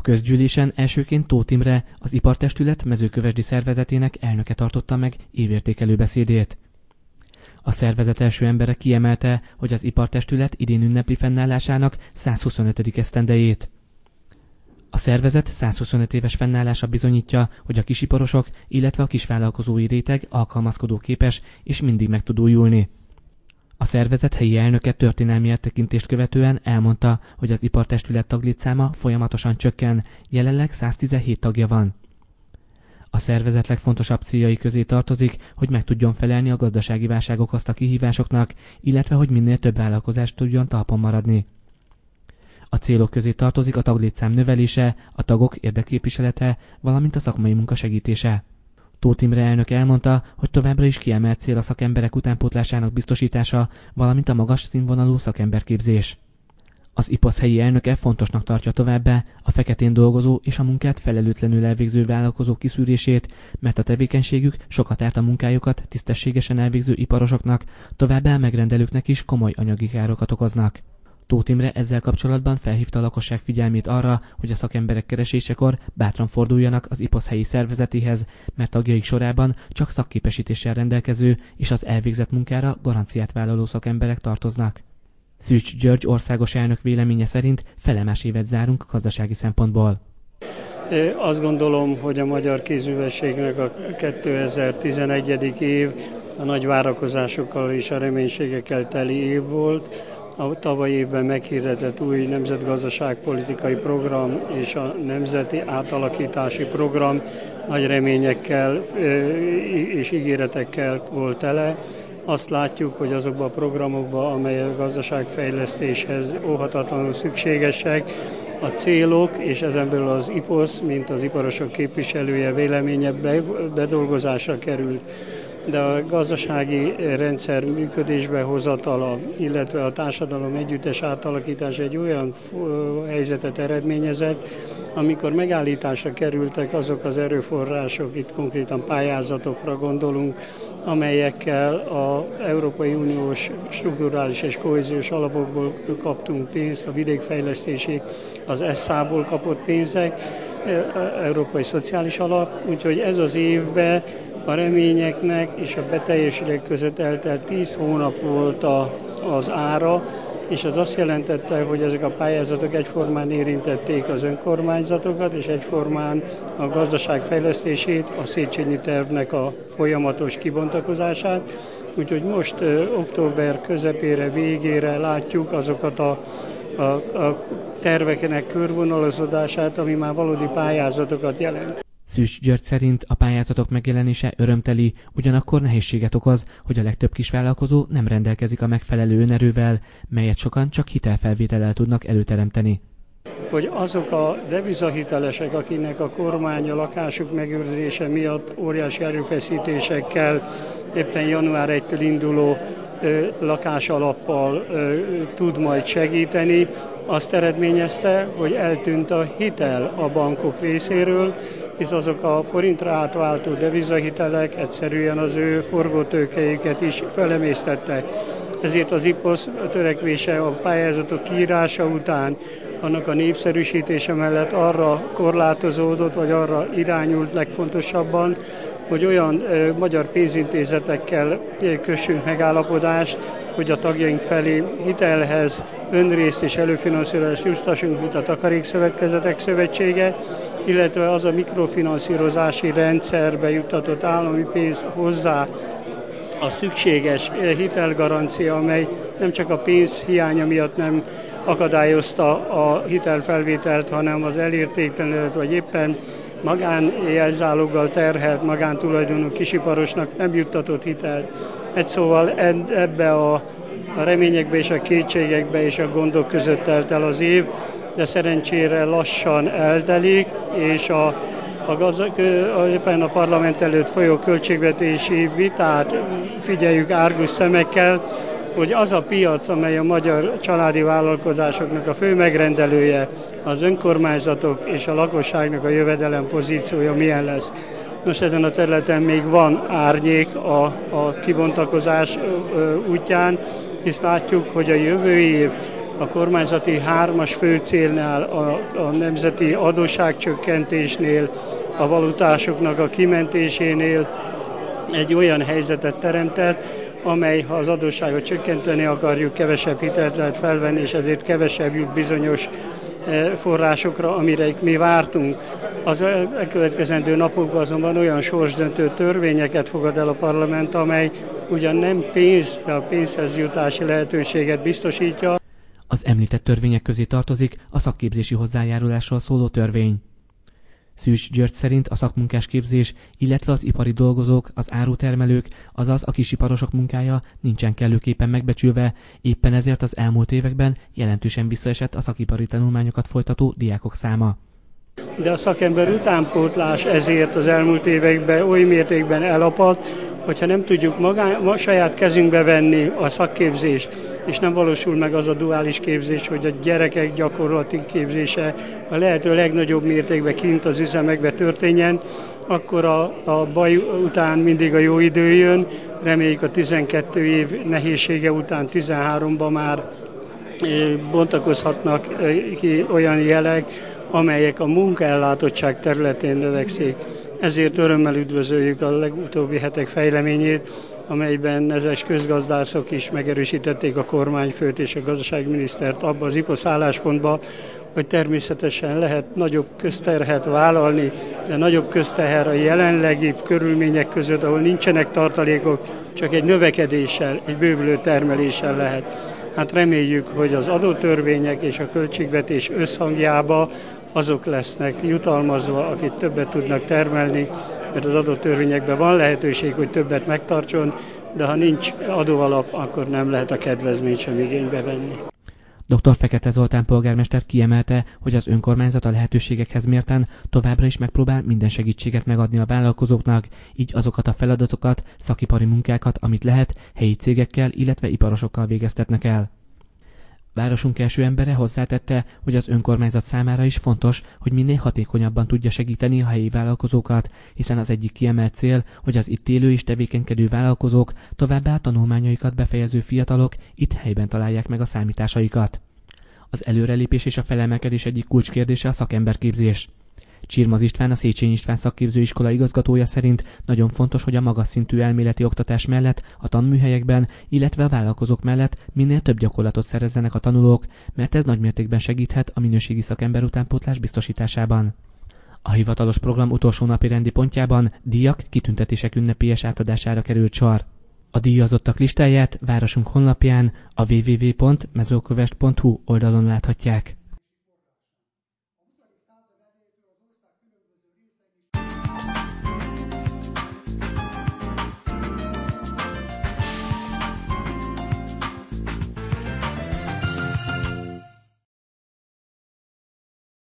A közgyűlésen elsőként Tóth Imre, az ipartestület mezőkövesdi szervezetének elnöke tartotta meg évértékelő beszédét. A szervezet első embere kiemelte, hogy az ipartestület idén ünnepli fennállásának 125. esztendejét. A szervezet 125 éves fennállása bizonyítja, hogy a kisiparosok, illetve a kisvállalkozói réteg alkalmazkodó képes és mindig meg tud újulni. A szervezet helyi elnöke történelmi áttekintést követően elmondta, hogy az ipartestület taglétszáma folyamatosan csökken, jelenleg 117 tagja van. A szervezet legfontosabb céljai közé tartozik, hogy meg tudjon felelni a gazdasági válság okozta kihívásoknak, illetve hogy minél több vállalkozást tudjon talpon maradni. A célok közé tartozik a taglétszám növelése, a tagok érdekképviselete, valamint a szakmai munka segítése. Tóth Imre elnök elmondta, hogy továbbra is kiemelt cél a szakemberek utánpótlásának biztosítása, valamint a magas színvonalú szakemberképzés. Az IPASZ helyi elnöke fontosnak tartja továbbá a feketén dolgozó és a munkát felelőtlenül elvégző vállalkozók kiszűrését, mert a tevékenységük sokat árt a munkájukat tisztességesen elvégző iparosoknak, továbbá megrendelőknek is komoly anyagi károkat okoznak. Tóth Imre ezzel kapcsolatban felhívta a lakosság figyelmét arra, hogy a szakemberek keresésekor bátran forduljanak az IPOSZ helyi szervezetéhez, mert tagjaik sorában csak szakképesítéssel rendelkező és az elvégzett munkára garanciát vállaló szakemberek tartoznak. Szűcs György országos elnök véleménye szerint felemás évet zárunk gazdasági szempontból. Azt gondolom, hogy a magyar kézművességnek a 2011. év a nagy várakozásokkal és a reménységekkel teli év volt a tavaly évben meghirdetett új nemzetgazdaságpolitikai program és a nemzeti átalakítási program nagy reményekkel és ígéretekkel volt tele. Azt látjuk, hogy azokban a programokban, amelyek a gazdaságfejlesztéshez óhatatlanul szükségesek, a célok, és ezen belül az IPOSZ, mint az iparosok képviselője véleménye bedolgozásra került de a gazdasági rendszer működésbe hozatala, illetve a társadalom együttes átalakítása egy olyan helyzetet eredményezett, amikor megállításra kerültek azok az erőforrások, itt konkrétan pályázatokra gondolunk, amelyekkel az Európai Uniós strukturális és kohéziós alapokból kaptunk pénzt, a vidékfejlesztési, az ESZA-ból kapott pénzek, e, e, Európai Szociális Alap, úgyhogy ez az évben a reményeknek és a beteljesülek között eltelt 10 hónap volt a, az ára, és az azt jelentette, hogy ezek a pályázatok egyformán érintették az önkormányzatokat, és egyformán a gazdaság fejlesztését, a Széchenyi tervnek a folyamatos kibontakozását. Úgyhogy most október közepére, végére látjuk azokat a a, a terveknek körvonalazódását, ami már valódi pályázatokat jelent. Szűcs György szerint a pályázatok megjelenése örömteli, ugyanakkor nehézséget okoz, hogy a legtöbb kisvállalkozó nem rendelkezik a megfelelő önerővel, melyet sokan csak hitelfelvétellel tudnak előteremteni. Hogy azok a devizahitelesek, akinek a kormány a lakásuk megőrzése miatt óriási erőfeszítésekkel éppen január 1-től induló lakásalappal tud majd segíteni, azt eredményezte, hogy eltűnt a hitel a bankok részéről, hisz azok a forintra átváltó devizahitelek egyszerűen az ő forgótőkeiket is felemésztettek. Ezért az IPOSZ törekvése a pályázatok kiírása után annak a népszerűsítése mellett arra korlátozódott, vagy arra irányult legfontosabban, hogy olyan magyar pénzintézetekkel kössünk megállapodást, hogy a tagjaink felé hitelhez önrészt és előfinanszírozást juttassunk, mint a Takarékszövetkezetek Szövetsége, illetve az a mikrofinanszírozási rendszerbe juttatott állami pénz hozzá a szükséges hitelgarancia, amely nem csak a pénz hiánya miatt nem akadályozta a hitelfelvételt, hanem az elértéktelenedett, vagy éppen magánjelzáloggal terhelt magántulajdonú kisiparosnak nem juttatott hitelt. Egy szóval ebbe a, reményekbe és a kétségekbe és a gondok között telt el az év, de szerencsére lassan eltelik, és a, a gazdag, éppen a parlament előtt folyó költségvetési vitát figyeljük árgus szemekkel, hogy az a piac, amely a magyar családi vállalkozásoknak a fő megrendelője, az önkormányzatok és a lakosságnak a jövedelem pozíciója milyen lesz. Nos, ezen a területen még van árnyék a, a kibontakozás útján, hisz látjuk, hogy a jövő év a kormányzati hármas főcélnál, a, a nemzeti adósságcsökkentésnél, a valutásoknak a kimentésénél egy olyan helyzetet teremtett, amely, ha az adósságot csökkenteni akarjuk, kevesebb hitelt lehet felvenni, és ezért kevesebb jut bizonyos e, forrásokra, amire mi vártunk. Az elkövetkezendő napokban azonban olyan sorsdöntő törvényeket fogad el a parlament, amely ugyan nem pénz, de a pénzhez jutási lehetőséget biztosítja. Az említett törvények közé tartozik a szakképzési hozzájárulásról szóló törvény. Szűcs György szerint a szakmunkás képzés, illetve az ipari dolgozók, az árutermelők, azaz a kisiparosok munkája nincsen kellőképpen megbecsülve, éppen ezért az elmúlt években jelentősen visszaesett a szakipari tanulmányokat folytató diákok száma. De a szakember utánpótlás ezért az elmúlt években oly mértékben elapadt, hogyha nem tudjuk magá, ma saját kezünkbe venni a szakképzést, és nem valósul meg az a duális képzés, hogy a gyerekek gyakorlati képzése a lehető legnagyobb mértékben kint az üzemekbe történjen, akkor a, a baj után mindig a jó idő jön, reméljük a 12 év nehézsége után 13-ban már bontakozhatnak ki olyan jelek, amelyek a munkaellátottság területén növekszik. Ezért örömmel üdvözöljük a legutóbbi hetek fejleményét, amelyben nezes közgazdászok is megerősítették a kormányfőt és a gazdaságminisztert abba az IPOSZ álláspontba, hogy természetesen lehet nagyobb közterhet vállalni, de nagyobb közteher a jelenlegi körülmények között, ahol nincsenek tartalékok, csak egy növekedéssel, egy bővülő termeléssel lehet. Hát reméljük, hogy az adótörvények és a költségvetés összhangjába azok lesznek jutalmazva, akik többet tudnak termelni, mert az adott törvényekben van lehetőség, hogy többet megtartson, de ha nincs adóalap, akkor nem lehet a kedvezményt sem igénybe venni. Dr. Fekete Zoltán polgármester kiemelte, hogy az önkormányzat a lehetőségekhez mérten továbbra is megpróbál minden segítséget megadni a vállalkozóknak, így azokat a feladatokat, szakipari munkákat, amit lehet, helyi cégekkel, illetve iparosokkal végeztetnek el. Városunk első embere hozzátette, hogy az önkormányzat számára is fontos, hogy minél hatékonyabban tudja segíteni a helyi vállalkozókat, hiszen az egyik kiemelt cél, hogy az itt élő és tevékenykedő vállalkozók, továbbá tanulmányaikat befejező fiatalok itt helyben találják meg a számításaikat. Az előrelépés és a felemelkedés egyik kulcskérdése a szakemberképzés. Csirmaz István, a Széchenyi István szakképzőiskola igazgatója szerint nagyon fontos, hogy a magas szintű elméleti oktatás mellett a tanműhelyekben, illetve a vállalkozók mellett minél több gyakorlatot szerezzenek a tanulók, mert ez nagymértékben segíthet a minőségi szakember utánpótlás biztosításában. A hivatalos program utolsó napi rendi pontjában díjak, kitüntetések ünnepélyes átadására került sor. A díjazottak listáját városunk honlapján a www.mezőkövest.hu oldalon láthatják.